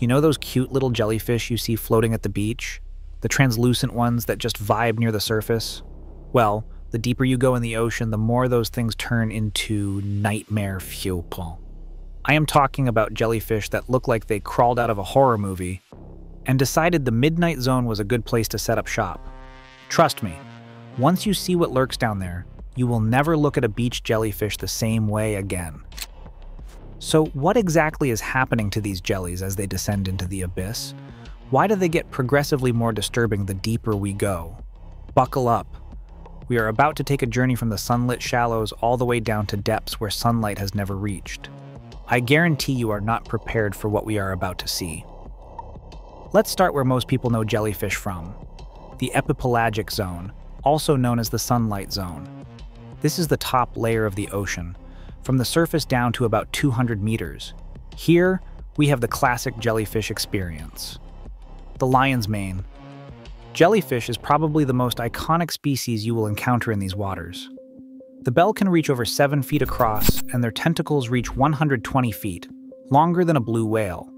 You know those cute little jellyfish you see floating at the beach? The translucent ones that just vibe near the surface? Well, the deeper you go in the ocean, the more those things turn into nightmare fuel. I am talking about jellyfish that look like they crawled out of a horror movie and decided the Midnight Zone was a good place to set up shop. Trust me, once you see what lurks down there, you will never look at a beach jellyfish the same way again. So, what exactly is happening to these jellies as they descend into the abyss? Why do they get progressively more disturbing the deeper we go? Buckle up. We are about to take a journey from the sunlit shallows all the way down to depths where sunlight has never reached. I guarantee you are not prepared for what we are about to see. Let's start where most people know jellyfish from the epipelagic zone, also known as the sunlight zone. This is the top layer of the ocean, from the surface down to about 200 meters. Here, we have the classic jellyfish experience. The lion's mane, Jellyfish is probably the most iconic species you will encounter in these waters. The bell can reach over 7 feet across, and their tentacles reach 120 feet, longer than a blue whale.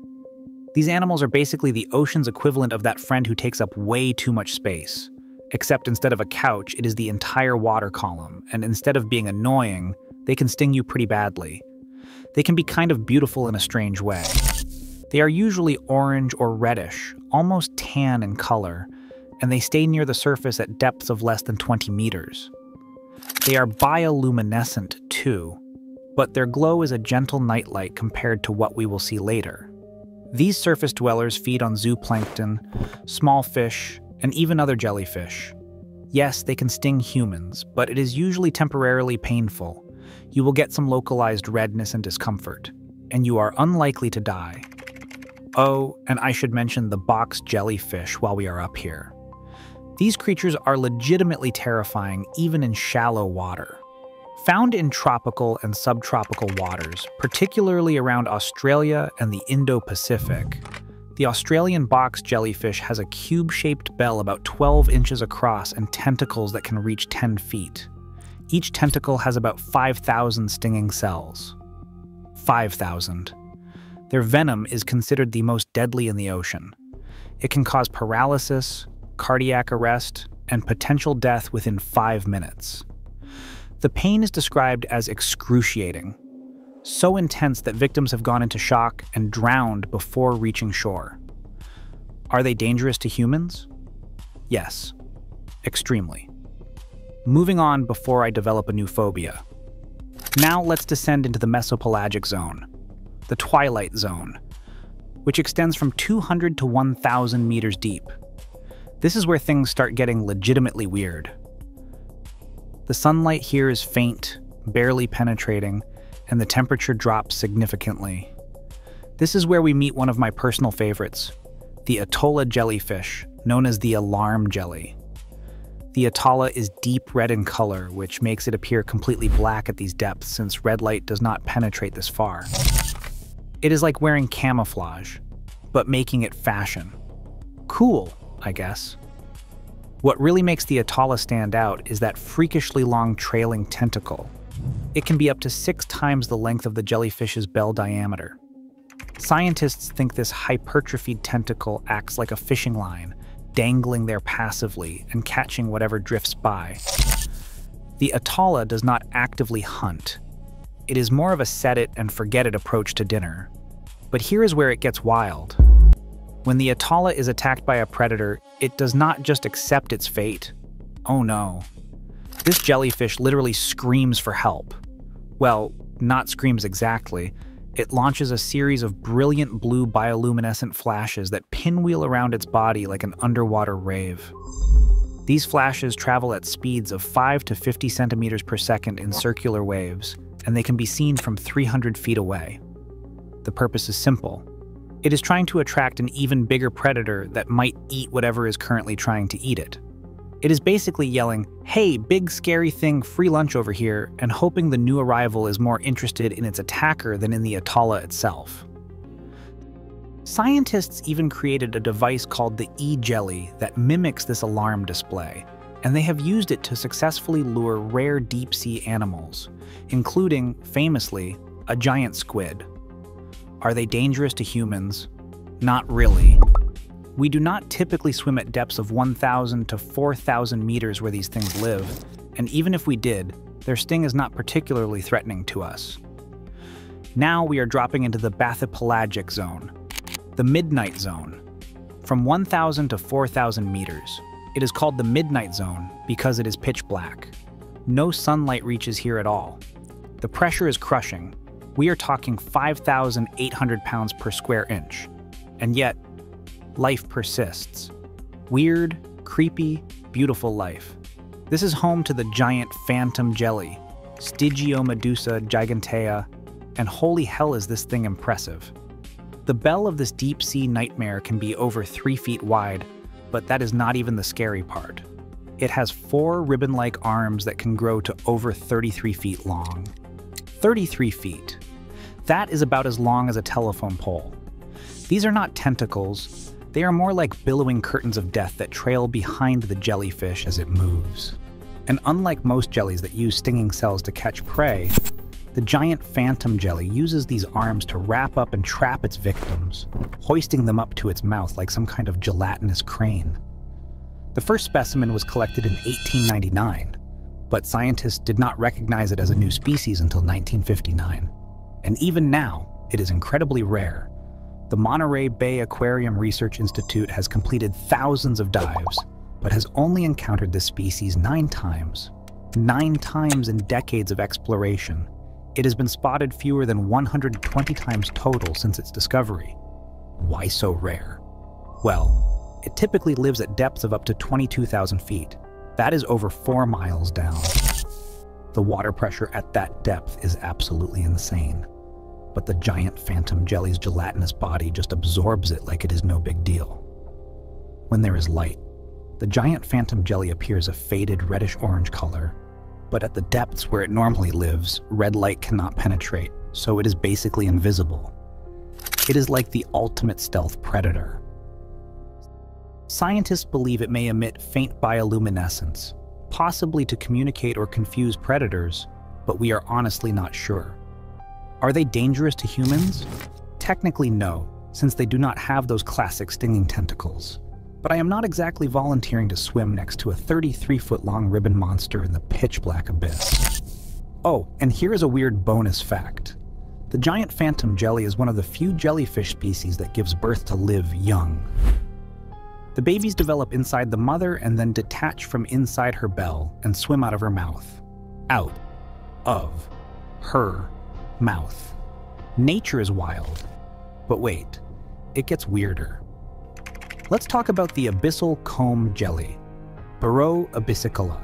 These animals are basically the ocean's equivalent of that friend who takes up way too much space. Except instead of a couch, it is the entire water column, and instead of being annoying, they can sting you pretty badly. They can be kind of beautiful in a strange way. They are usually orange or reddish, almost tan in color, and they stay near the surface at depths of less than 20 meters. They are bioluminescent too, but their glow is a gentle nightlight compared to what we will see later. These surface dwellers feed on zooplankton, small fish, and even other jellyfish. Yes, they can sting humans, but it is usually temporarily painful. You will get some localized redness and discomfort, and you are unlikely to die. Oh, and I should mention the box jellyfish while we are up here. These creatures are legitimately terrifying even in shallow water. Found in tropical and subtropical waters, particularly around Australia and the Indo Pacific, the Australian box jellyfish has a cube shaped bell about 12 inches across and tentacles that can reach 10 feet. Each tentacle has about 5,000 stinging cells. 5,000. Their venom is considered the most deadly in the ocean. It can cause paralysis, cardiac arrest, and potential death within five minutes. The pain is described as excruciating, so intense that victims have gone into shock and drowned before reaching shore. Are they dangerous to humans? Yes, extremely. Moving on before I develop a new phobia. Now let's descend into the mesopelagic zone, the twilight zone, which extends from 200 to 1,000 meters deep this is where things start getting legitimately weird. The sunlight here is faint, barely penetrating, and the temperature drops significantly. This is where we meet one of my personal favorites, the Atolla jellyfish, known as the alarm jelly. The Atolla is deep red in color, which makes it appear completely black at these depths since red light does not penetrate this far. It is like wearing camouflage, but making it fashion. Cool, I guess. What really makes the Atolla stand out is that freakishly long trailing tentacle. It can be up to six times the length of the jellyfish's bell diameter. Scientists think this hypertrophied tentacle acts like a fishing line, dangling there passively and catching whatever drifts by. The Atolla does not actively hunt. It is more of a set it and forget it approach to dinner. But here is where it gets wild. When the Atolla is attacked by a predator, it does not just accept its fate. Oh no. This jellyfish literally screams for help. Well, not screams exactly. It launches a series of brilliant blue bioluminescent flashes that pinwheel around its body like an underwater rave. These flashes travel at speeds of 5 to 50 centimeters per second in circular waves, and they can be seen from 300 feet away. The purpose is simple it is trying to attract an even bigger predator that might eat whatever is currently trying to eat it. It is basically yelling, hey, big scary thing, free lunch over here, and hoping the new arrival is more interested in its attacker than in the Atolla itself. Scientists even created a device called the E-Jelly that mimics this alarm display, and they have used it to successfully lure rare deep sea animals, including, famously, a giant squid. Are they dangerous to humans? Not really. We do not typically swim at depths of 1,000 to 4,000 meters where these things live, and even if we did, their sting is not particularly threatening to us. Now we are dropping into the bathypelagic zone, the midnight zone. From 1,000 to 4,000 meters, it is called the midnight zone because it is pitch black. No sunlight reaches here at all. The pressure is crushing. We are talking 5,800 pounds per square inch. And yet, life persists. Weird, creepy, beautiful life. This is home to the giant phantom jelly, Stygiomedusa gigantea, and holy hell is this thing impressive. The bell of this deep sea nightmare can be over three feet wide, but that is not even the scary part. It has four ribbon like arms that can grow to over 33 feet long. 33 feet. That is about as long as a telephone pole. These are not tentacles, they are more like billowing curtains of death that trail behind the jellyfish as it moves. And unlike most jellies that use stinging cells to catch prey, the giant phantom jelly uses these arms to wrap up and trap its victims, hoisting them up to its mouth like some kind of gelatinous crane. The first specimen was collected in 1899, but scientists did not recognize it as a new species until 1959. And even now, it is incredibly rare. The Monterey Bay Aquarium Research Institute has completed thousands of dives, but has only encountered this species nine times. Nine times in decades of exploration, it has been spotted fewer than 120 times total since its discovery. Why so rare? Well, it typically lives at depths of up to 22,000 feet. That is over four miles down. The water pressure at that depth is absolutely insane. But the giant phantom jelly's gelatinous body just absorbs it like it is no big deal. When there is light, the giant phantom jelly appears a faded reddish orange color but at the depths where it normally lives, red light cannot penetrate, so it is basically invisible. It is like the ultimate stealth predator. Scientists believe it may emit faint bioluminescence, possibly to communicate or confuse predators, but we are honestly not sure. Are they dangerous to humans? Technically, no, since they do not have those classic stinging tentacles but I am not exactly volunteering to swim next to a 33 foot long ribbon monster in the pitch black abyss. Oh, and here is a weird bonus fact. The giant phantom jelly is one of the few jellyfish species that gives birth to live young. The babies develop inside the mother and then detach from inside her bell and swim out of her mouth. Out of her mouth. Nature is wild. But wait, it gets weirder. Let's talk about the abyssal comb jelly, Beroe abyssicola.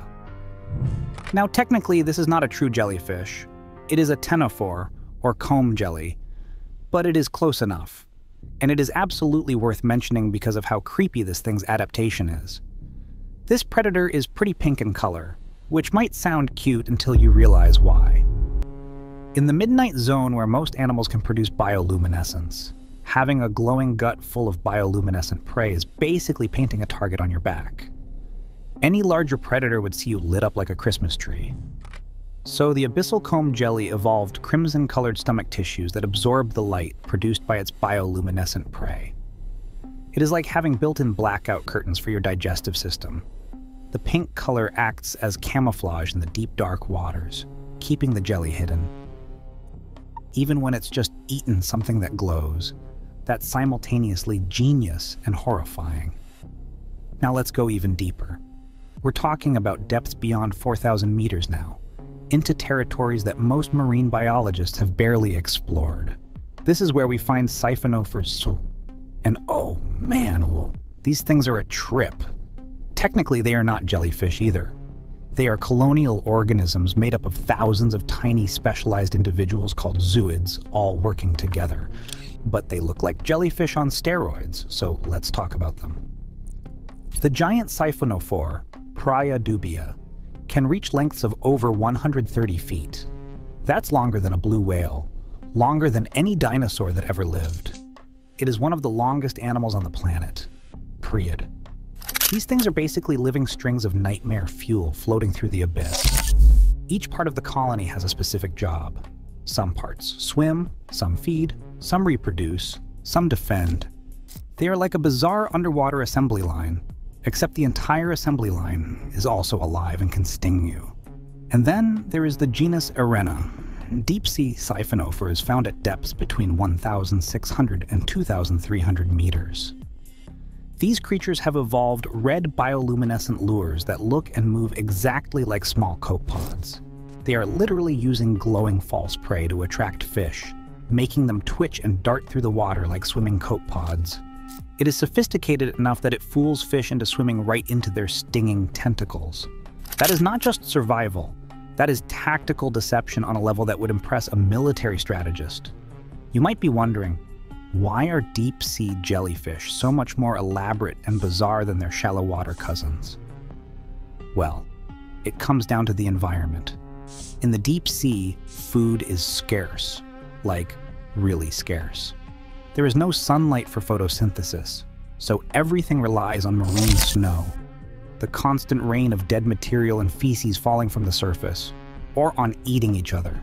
Now, technically, this is not a true jellyfish. It is a ctenophore, or comb jelly, but it is close enough. And it is absolutely worth mentioning because of how creepy this thing's adaptation is. This predator is pretty pink in color, which might sound cute until you realize why. In the midnight zone where most animals can produce bioluminescence, having a glowing gut full of bioluminescent prey is basically painting a target on your back. Any larger predator would see you lit up like a Christmas tree. So the abyssal comb jelly evolved crimson-colored stomach tissues that absorb the light produced by its bioluminescent prey. It is like having built-in blackout curtains for your digestive system. The pink color acts as camouflage in the deep dark waters, keeping the jelly hidden. Even when it's just eaten something that glows, that's simultaneously genius and horrifying. Now let's go even deeper. We're talking about depths beyond 4,000 meters now, into territories that most marine biologists have barely explored. This is where we find Siphonophores. And oh man, oh, these things are a trip. Technically, they are not jellyfish either. They are colonial organisms made up of thousands of tiny specialized individuals called zooids, all working together but they look like jellyfish on steroids, so let's talk about them. The giant siphonophore, Praia dubia, can reach lengths of over 130 feet. That's longer than a blue whale, longer than any dinosaur that ever lived. It is one of the longest animals on the planet. Period. These things are basically living strings of nightmare fuel floating through the abyss. Each part of the colony has a specific job. Some parts swim, some feed, some reproduce, some defend, They are like a bizarre underwater assembly line, except the entire assembly line is also alive and can sting you. And then there is the genus Erenna. Deep sea siphonophores is found at depths between 1,600 and 2,300 meters. These creatures have evolved red bioluminescent lures that look and move exactly like small copepods. They are literally using glowing false prey to attract fish, making them twitch and dart through the water like swimming copepods. It is sophisticated enough that it fools fish into swimming right into their stinging tentacles. That is not just survival, that is tactical deception on a level that would impress a military strategist. You might be wondering, why are deep sea jellyfish so much more elaborate and bizarre than their shallow water cousins? Well, it comes down to the environment. In the deep sea, food is scarce, like really scarce. There is no sunlight for photosynthesis, so everything relies on marine snow, the constant rain of dead material and feces falling from the surface, or on eating each other.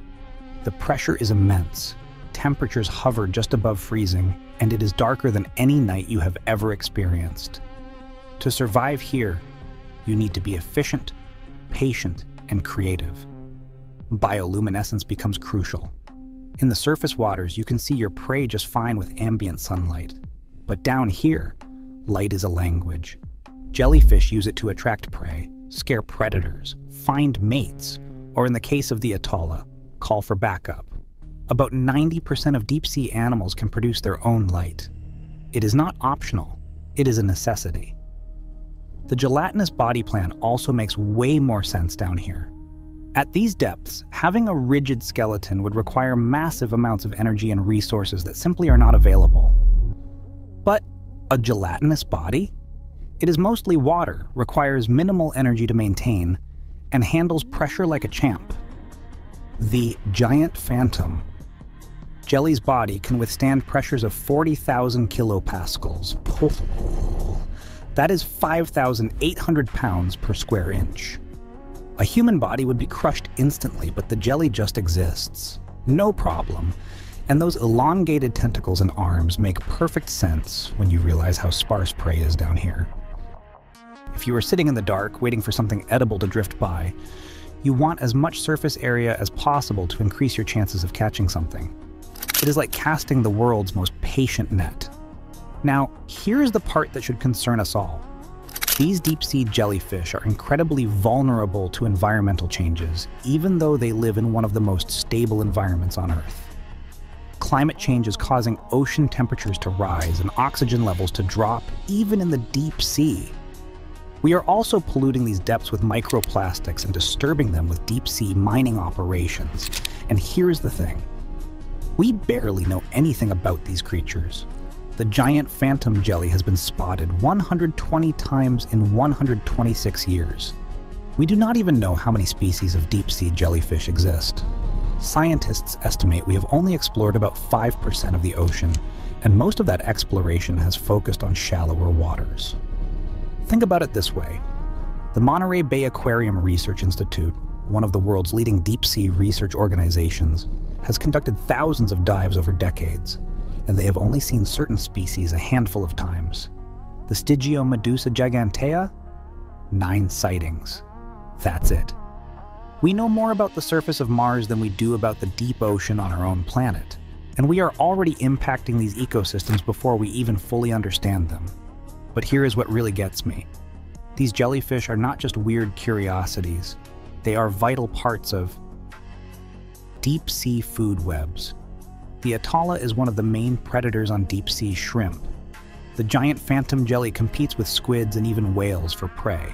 The pressure is immense, temperatures hover just above freezing, and it is darker than any night you have ever experienced. To survive here, you need to be efficient, patient, and creative. Bioluminescence becomes crucial. In the surface waters, you can see your prey just fine with ambient sunlight. But down here, light is a language. Jellyfish use it to attract prey, scare predators, find mates, or in the case of the Atolla, call for backup. About 90% of deep sea animals can produce their own light. It is not optional, it is a necessity. The gelatinous body plan also makes way more sense down here. At these depths, having a rigid skeleton would require massive amounts of energy and resources that simply are not available. But a gelatinous body? It is mostly water, requires minimal energy to maintain, and handles pressure like a champ. The giant phantom Jelly's body can withstand pressures of 40,000 kilopascals. That is 5,800 pounds per square inch. A human body would be crushed instantly, but the jelly just exists. No problem. And those elongated tentacles and arms make perfect sense when you realize how sparse prey is down here. If you are sitting in the dark, waiting for something edible to drift by, you want as much surface area as possible to increase your chances of catching something. It is like casting the world's most patient net. Now, here is the part that should concern us all. These deep sea jellyfish are incredibly vulnerable to environmental changes, even though they live in one of the most stable environments on Earth. Climate change is causing ocean temperatures to rise and oxygen levels to drop, even in the deep sea. We are also polluting these depths with microplastics and disturbing them with deep sea mining operations. And here's the thing we barely know anything about these creatures. The giant phantom jelly has been spotted 120 times in 126 years. We do not even know how many species of deep sea jellyfish exist. Scientists estimate we have only explored about 5% of the ocean, and most of that exploration has focused on shallower waters. Think about it this way the Monterey Bay Aquarium Research Institute, one of the world's leading deep sea research organizations, has conducted thousands of dives over decades, and they have only seen certain species a handful of times. The Stygiomedusa gigantea? Nine sightings. That's it. We know more about the surface of Mars than we do about the deep ocean on our own planet, and we are already impacting these ecosystems before we even fully understand them. But here is what really gets me. These jellyfish are not just weird curiosities, they are vital parts of deep sea food webs. The Atolla is one of the main predators on deep sea shrimp. The giant phantom jelly competes with squids and even whales for prey.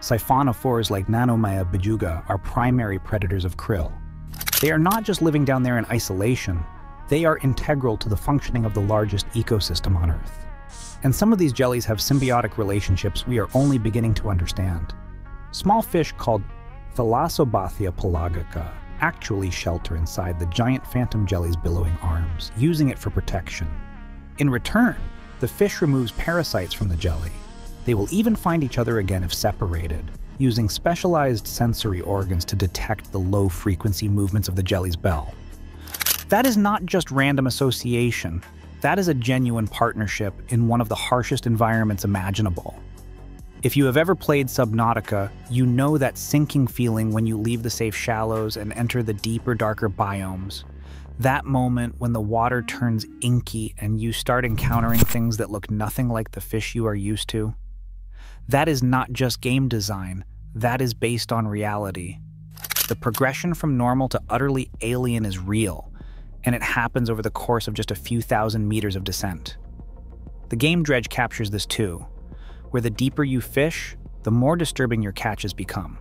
Siphonophores like Nanomia bijuga are primary predators of krill. They are not just living down there in isolation, they are integral to the functioning of the largest ecosystem on Earth. And some of these jellies have symbiotic relationships we are only beginning to understand. Small fish called Thalassobathia pelagica actually shelter inside the giant phantom jelly's billowing arms, using it for protection. In return, the fish removes parasites from the jelly. They will even find each other again if separated, using specialized sensory organs to detect the low frequency movements of the jelly's bell. That is not just random association. That is a genuine partnership in one of the harshest environments imaginable. If you have ever played Subnautica, you know that sinking feeling when you leave the safe shallows and enter the deeper, darker biomes. That moment when the water turns inky and you start encountering things that look nothing like the fish you are used to. That is not just game design, that is based on reality. The progression from normal to utterly alien is real, and it happens over the course of just a few thousand meters of descent. The game Dredge captures this too, where the deeper you fish, the more disturbing your catches become.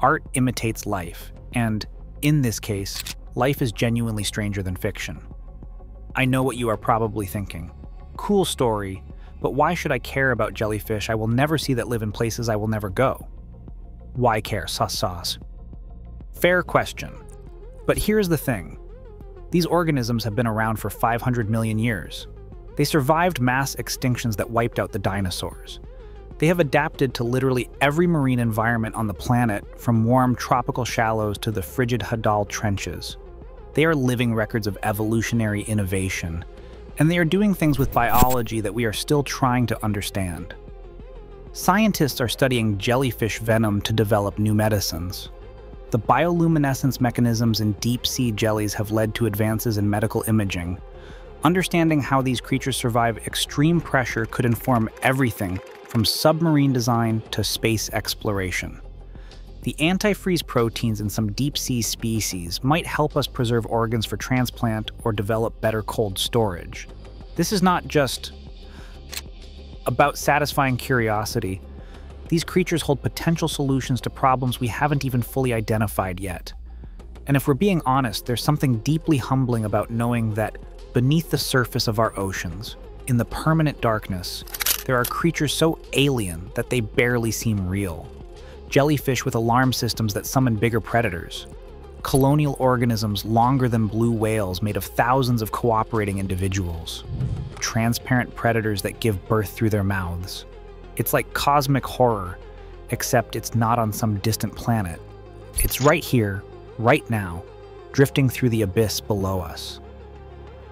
Art imitates life, and, in this case, life is genuinely stranger than fiction. I know what you are probably thinking. Cool story, but why should I care about jellyfish I will never see that live in places I will never go? Why care, sauce sauce? Fair question. But here's the thing these organisms have been around for 500 million years. They survived mass extinctions that wiped out the dinosaurs. They have adapted to literally every marine environment on the planet, from warm tropical shallows to the frigid Hadal trenches. They are living records of evolutionary innovation, and they are doing things with biology that we are still trying to understand. Scientists are studying jellyfish venom to develop new medicines. The bioluminescence mechanisms in deep sea jellies have led to advances in medical imaging, Understanding how these creatures survive extreme pressure could inform everything from submarine design to space exploration. The antifreeze proteins in some deep sea species might help us preserve organs for transplant or develop better cold storage. This is not just about satisfying curiosity. These creatures hold potential solutions to problems we haven't even fully identified yet. And if we're being honest, there's something deeply humbling about knowing that Beneath the surface of our oceans, in the permanent darkness, there are creatures so alien that they barely seem real. Jellyfish with alarm systems that summon bigger predators. Colonial organisms longer than blue whales made of thousands of cooperating individuals. Transparent predators that give birth through their mouths. It's like cosmic horror, except it's not on some distant planet. It's right here, right now, drifting through the abyss below us.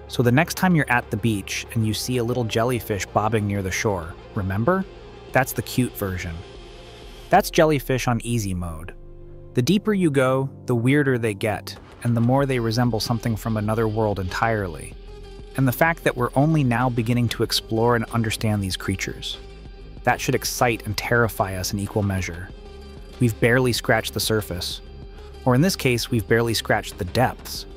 So the next time you're at the beach and you see a little jellyfish bobbing near the shore, remember? That's the cute version. That's jellyfish on easy mode. The deeper you go, the weirder they get, and the more they resemble something from another world entirely. And the fact that we're only now beginning to explore and understand these creatures. That should excite and terrify us in equal measure. We've barely scratched the surface. Or in this case, we've barely scratched the depths.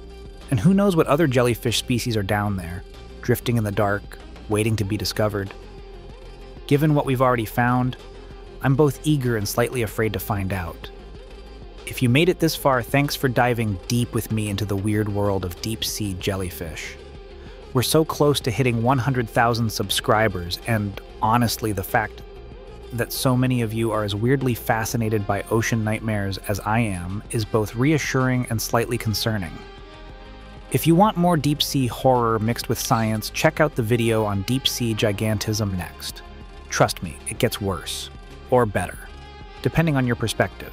And who knows what other jellyfish species are down there, drifting in the dark, waiting to be discovered. Given what we've already found, I'm both eager and slightly afraid to find out. If you made it this far, thanks for diving deep with me into the weird world of deep sea jellyfish. We're so close to hitting 100,000 subscribers, and honestly, the fact that so many of you are as weirdly fascinated by ocean nightmares as I am is both reassuring and slightly concerning. If you want more deep sea horror mixed with science, check out the video on deep sea gigantism next. Trust me, it gets worse. Or better, depending on your perspective.